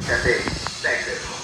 三队再次出。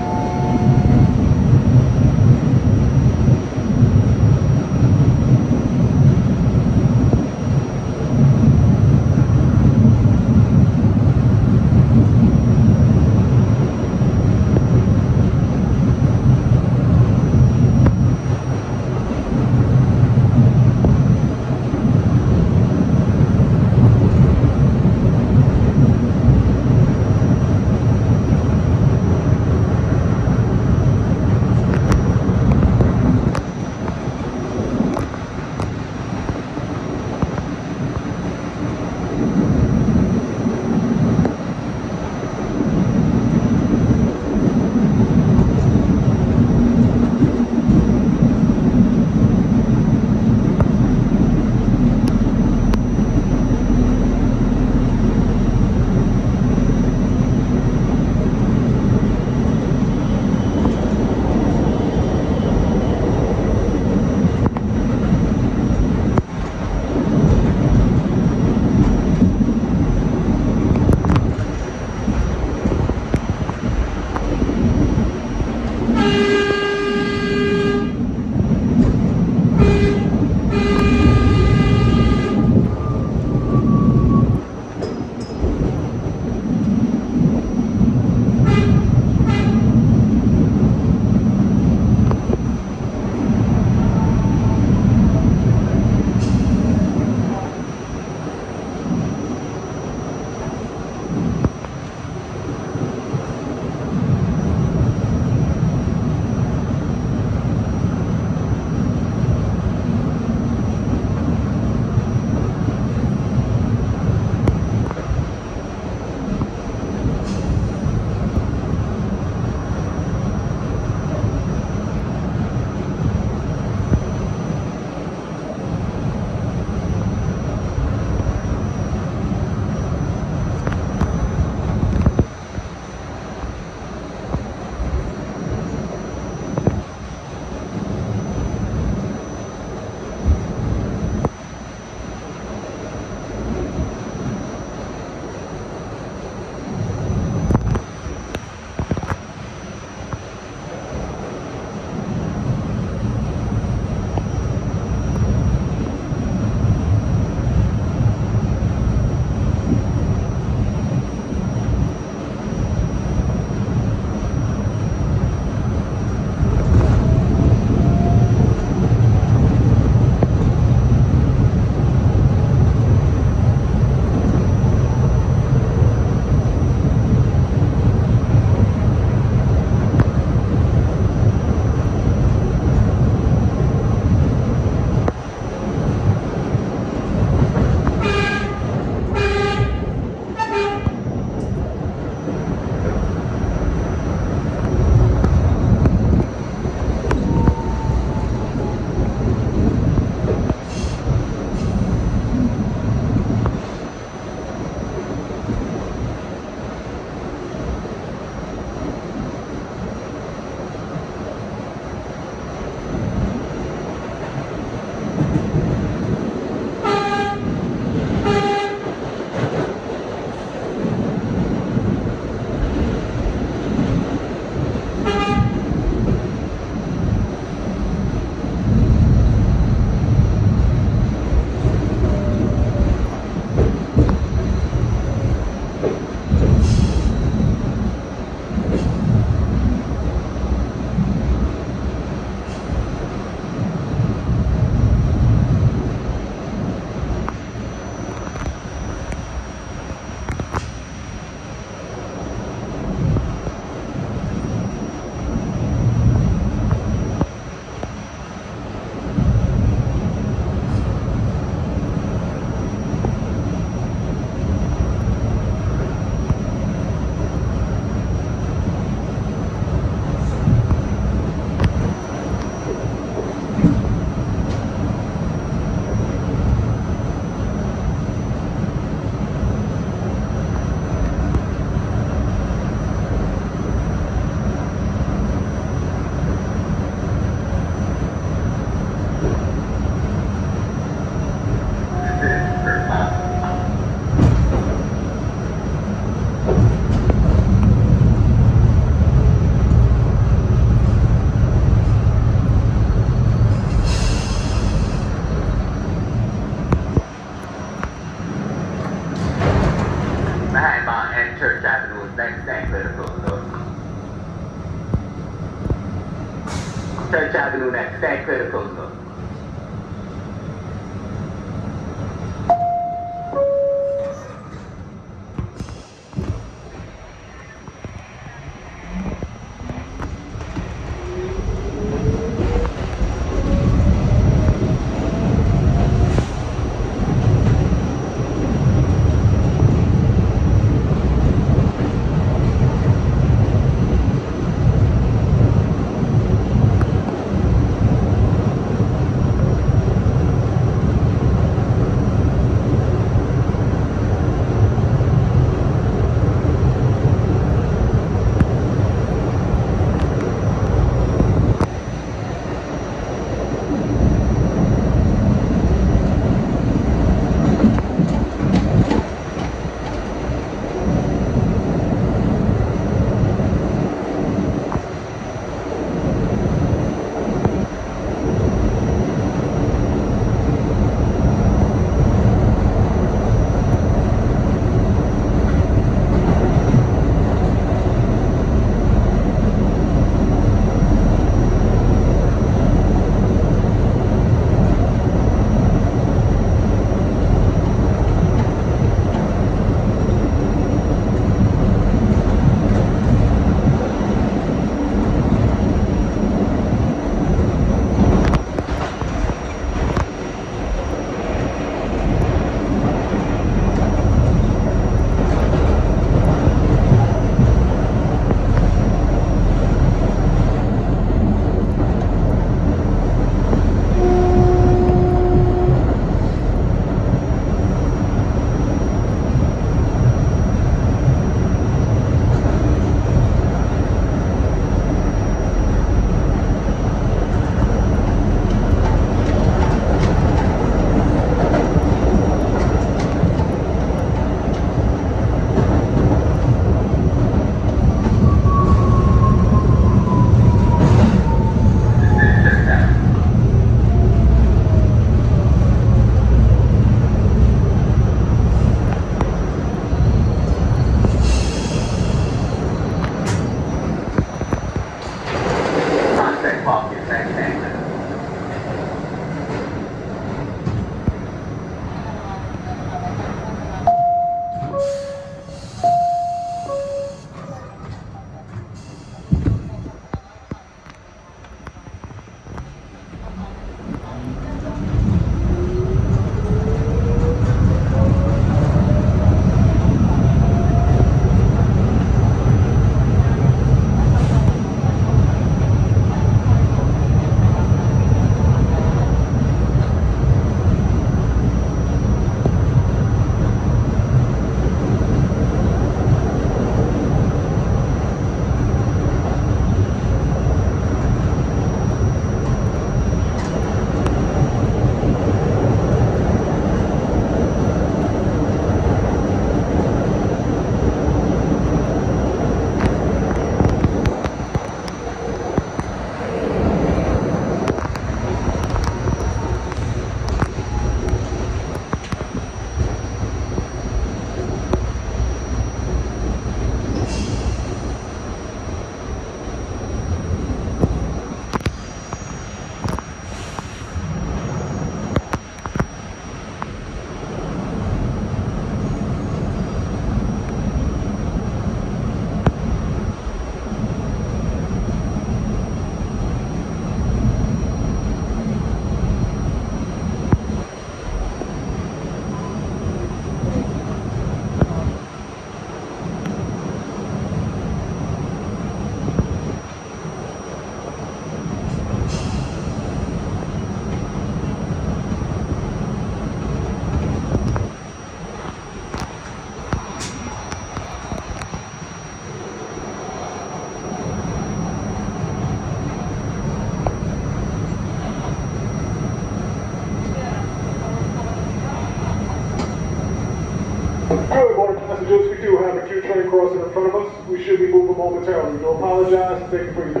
Front of us. We should be moving momentarily. We do apologize. Thank you for your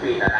stops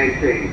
and change.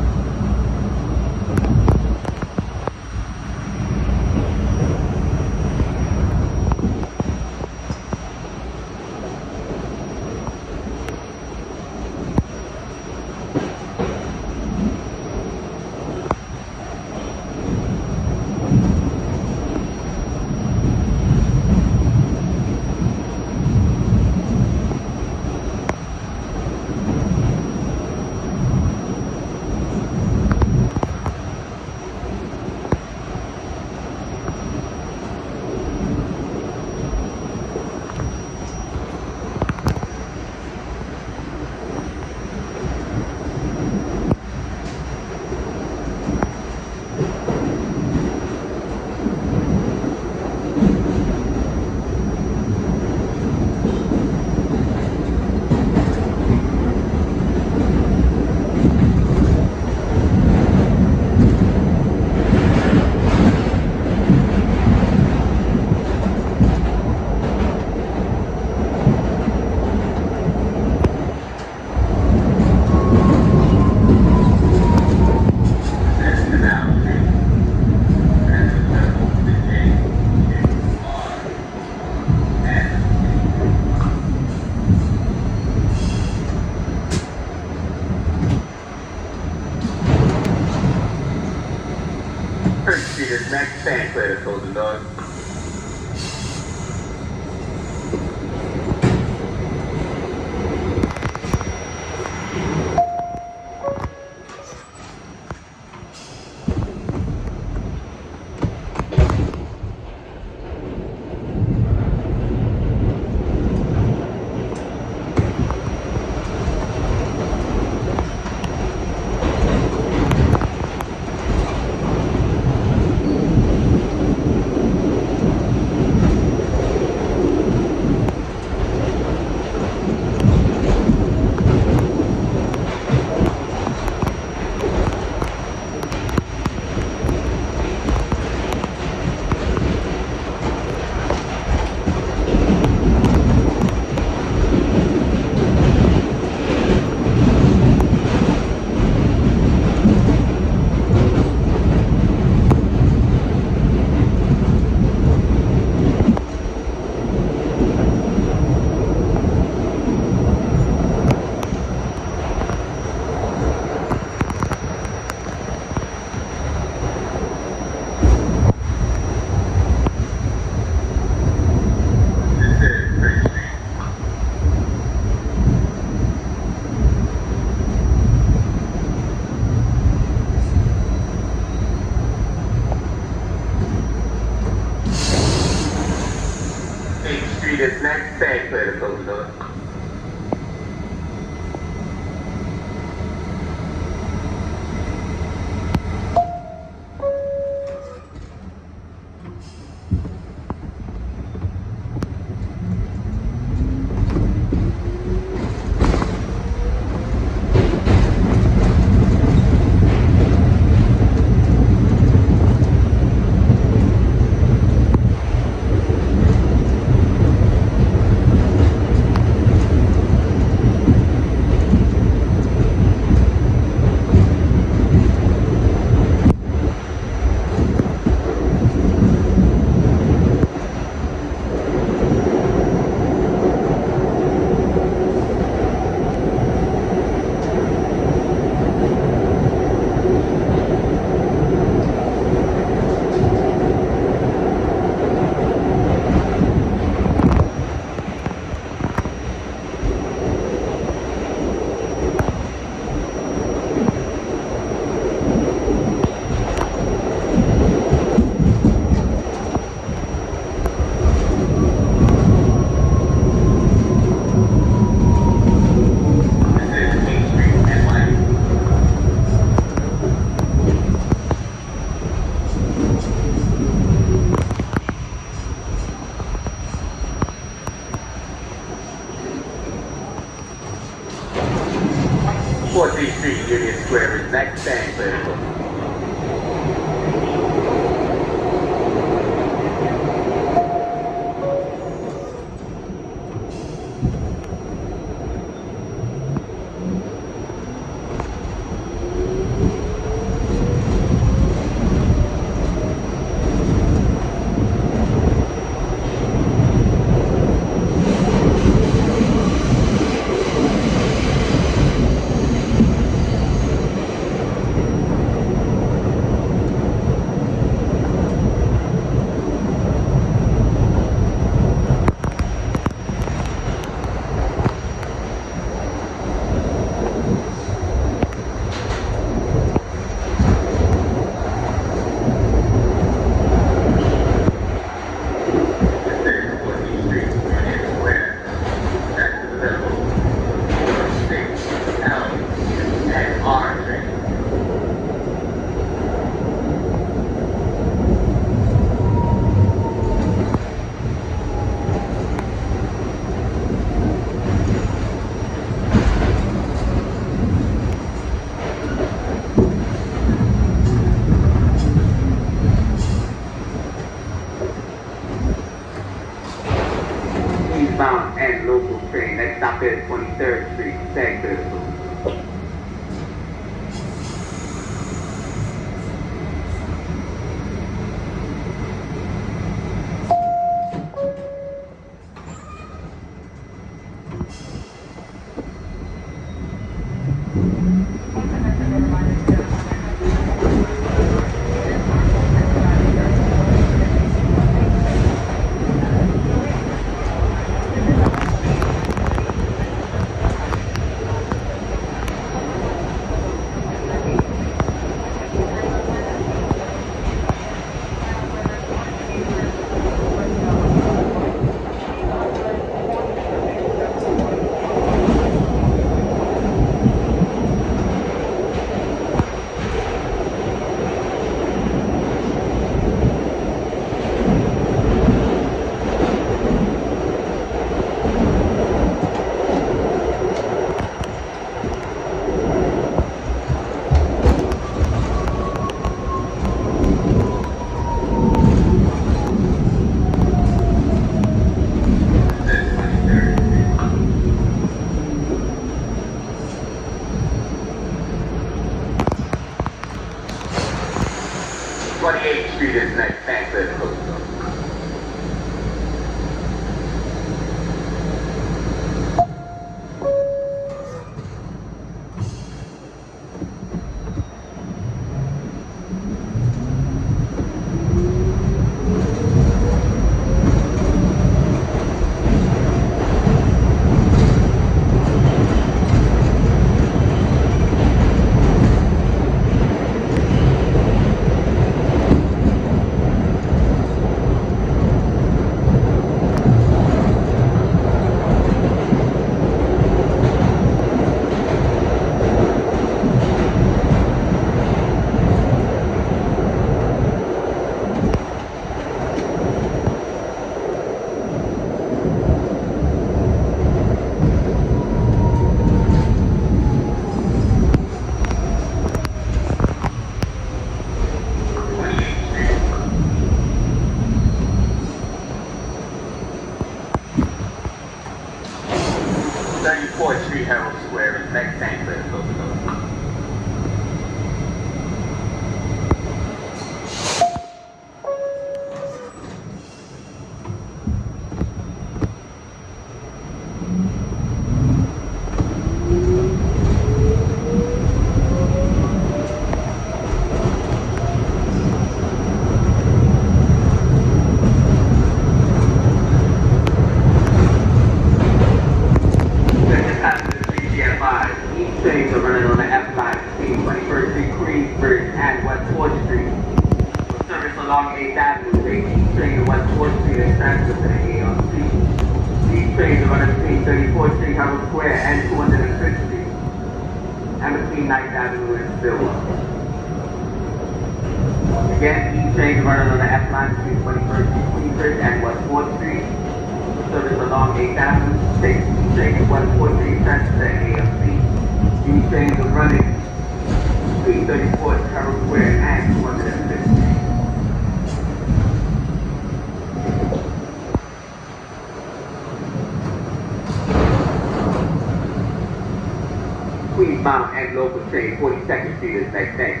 42nd Street is next tank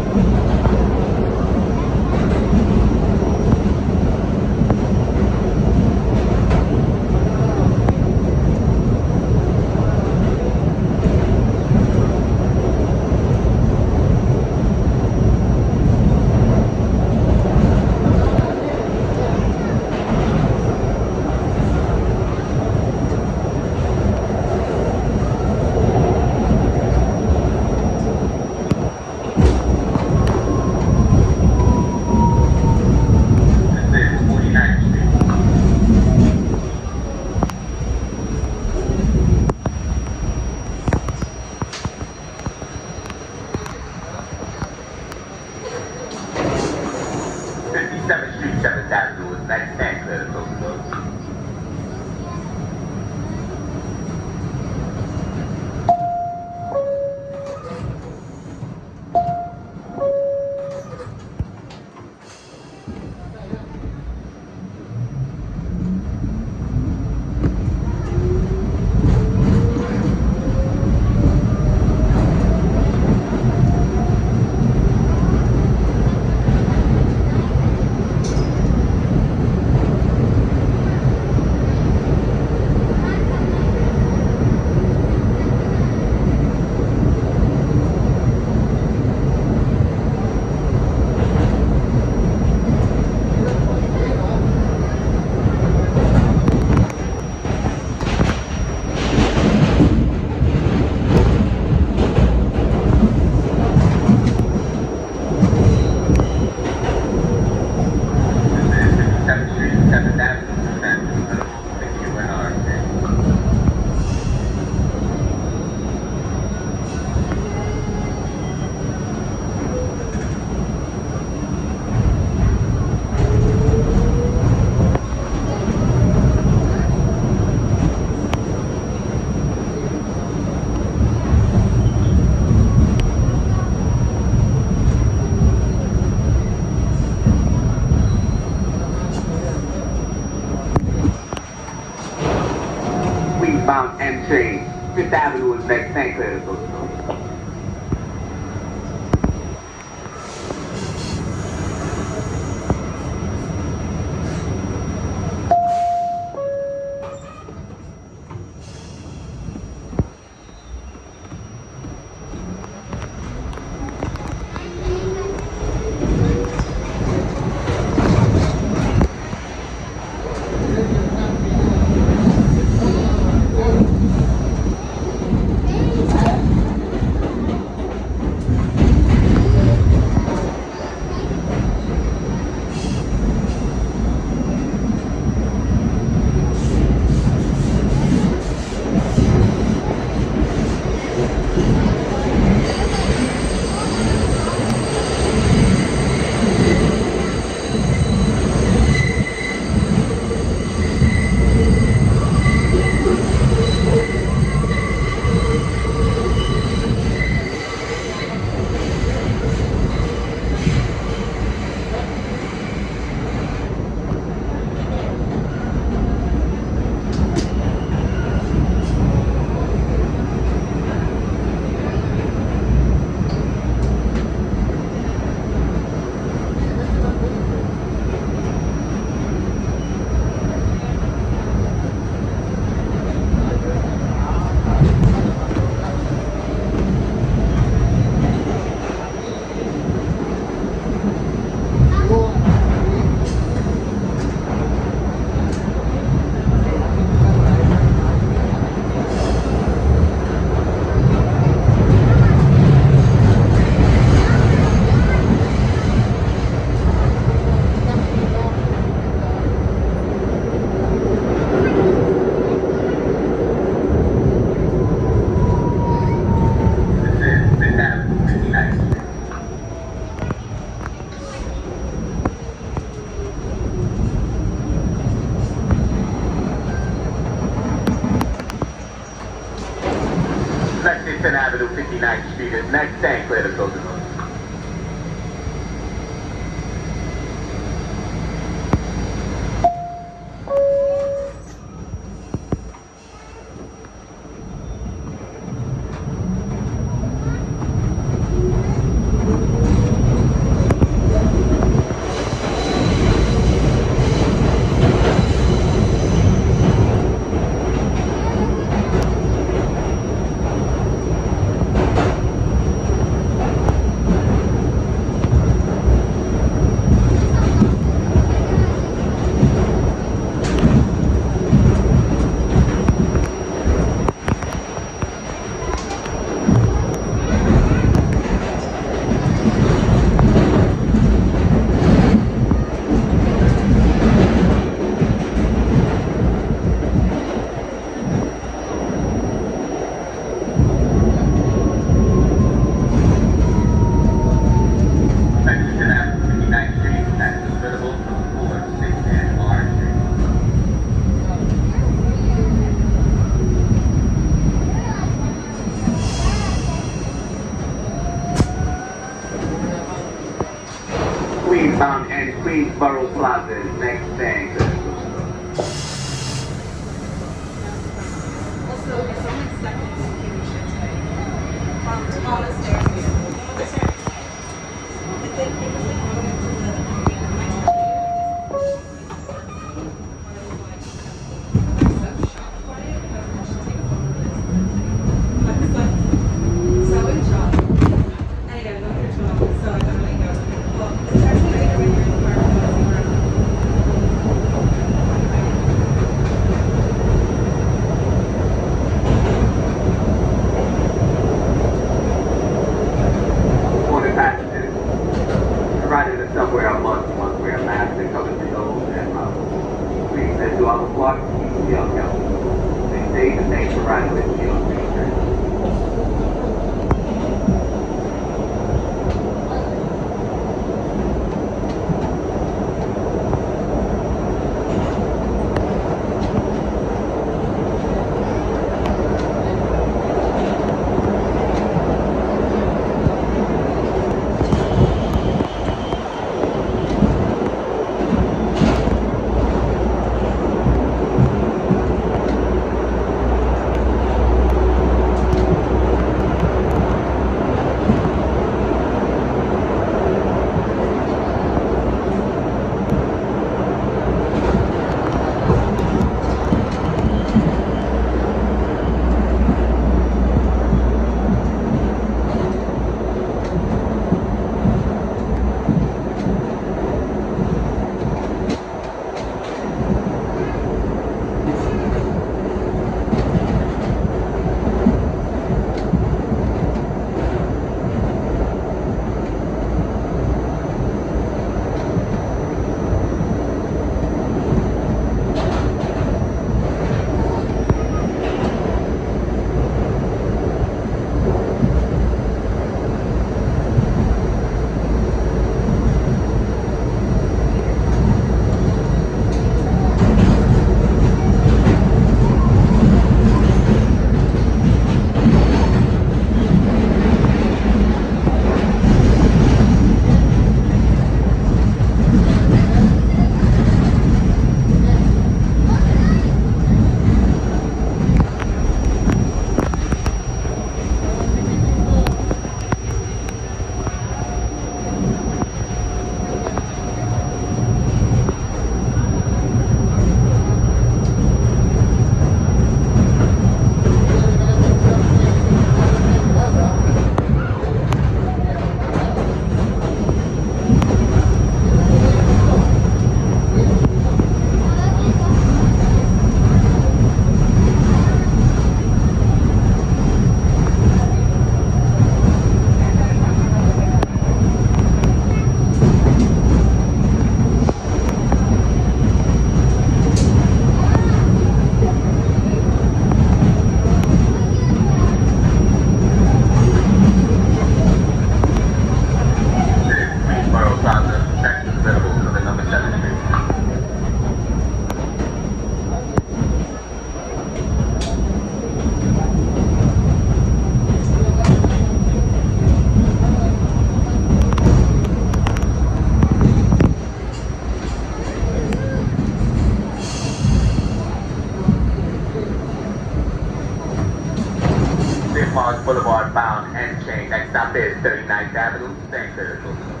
is 39th Avenue, St. Clair.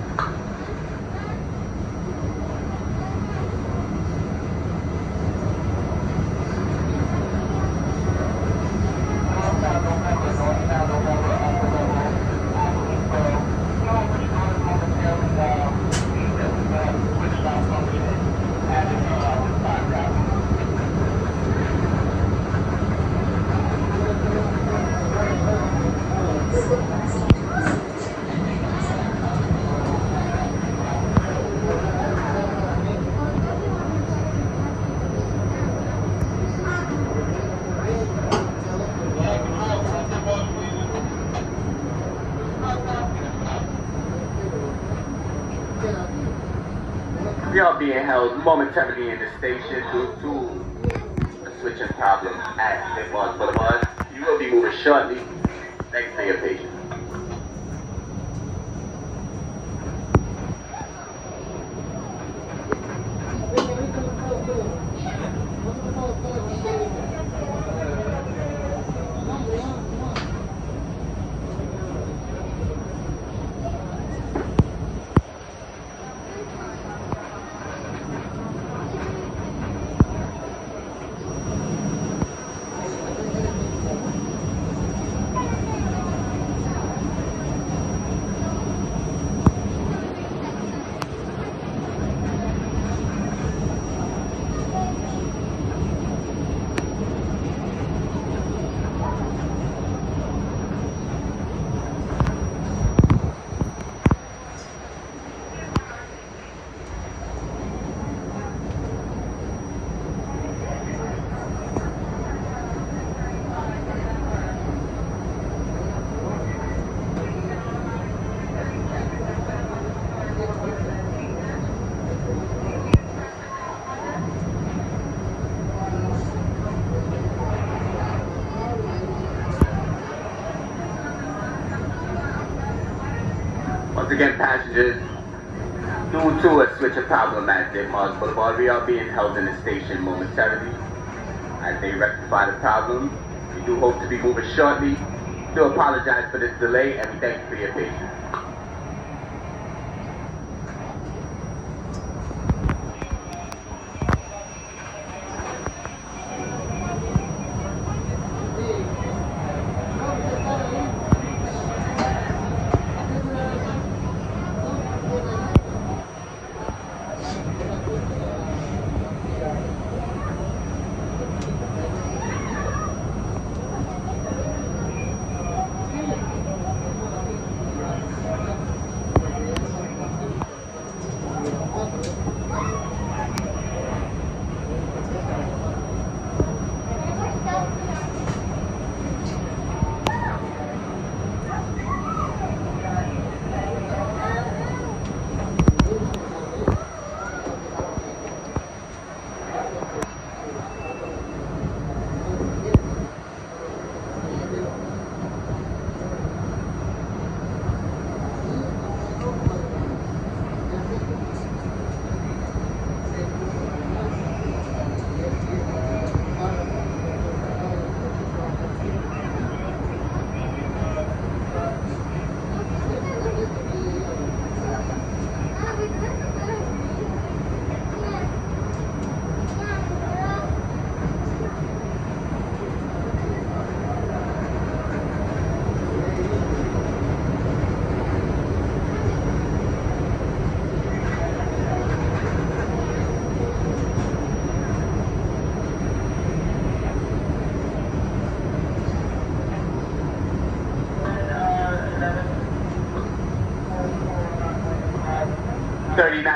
We are being held momentarily in the station due to a switching problem at Ditmars Boulevard. You will be moving shortly. Thanks for your patience. Once again, passengers, due to a switcher problem at Ditmars Boulevard, we are being held in the station momentarily as they rectify the problem. We do hope to be moving shortly. Do apologize for this delay and we thank you for your patience.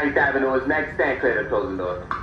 Thirty-ninth Avenue is next. Stand clear to closing doors.